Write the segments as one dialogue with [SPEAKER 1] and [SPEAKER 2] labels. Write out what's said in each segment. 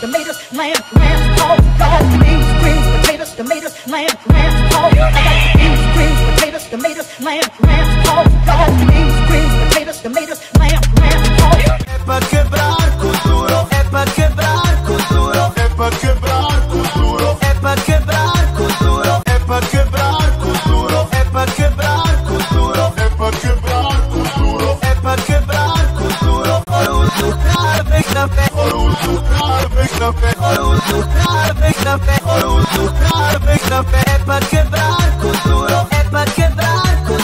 [SPEAKER 1] tomatoes, lamb, lamb, pork, God, beans, greens, potatoes, tomatoes, lamb, lamb, pork. I got beans, greens, potatoes, tomatoes, lamb, lamb, pork, God, beans, greens, potatoes, tomatoes, lamb, lamb, pork.
[SPEAKER 2] É pra quebrar duro, é pra quebrar duro, é pra quebrar duro, é pra quebrar duro, é pra quebrar duro, é pra quebrar duro, é pra quebrar duro, é pra quebrar duro. la un es para quebrar con es para quebrar con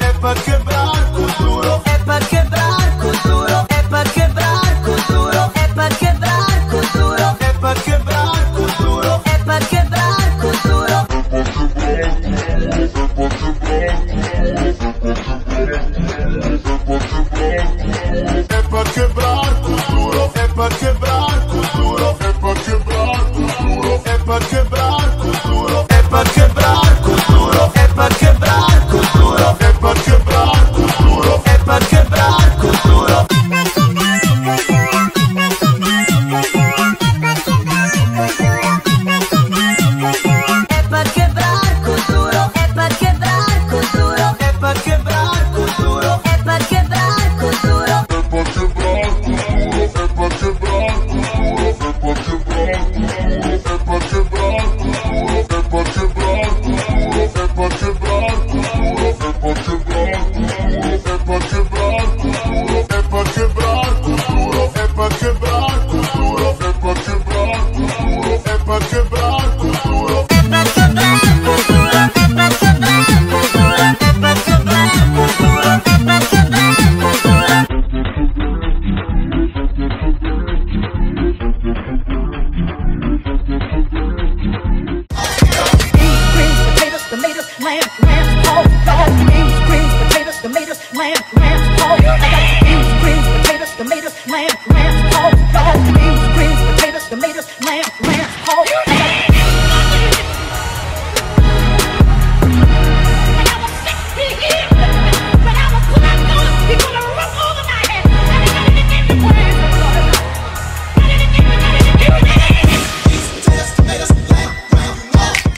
[SPEAKER 2] es para quebrar con duro, es para quebrar con duro, es para quebrar con duro, es para quebrar con duro, es para quebrar con duro, es para quebrar con duro. Es para quebrar
[SPEAKER 1] lamb, lamb, pork, God, beans, greens, potatoes, tomatoes, lamb, lamb, pork. I got potatoes, tomatoes, lamb, lamb, beans,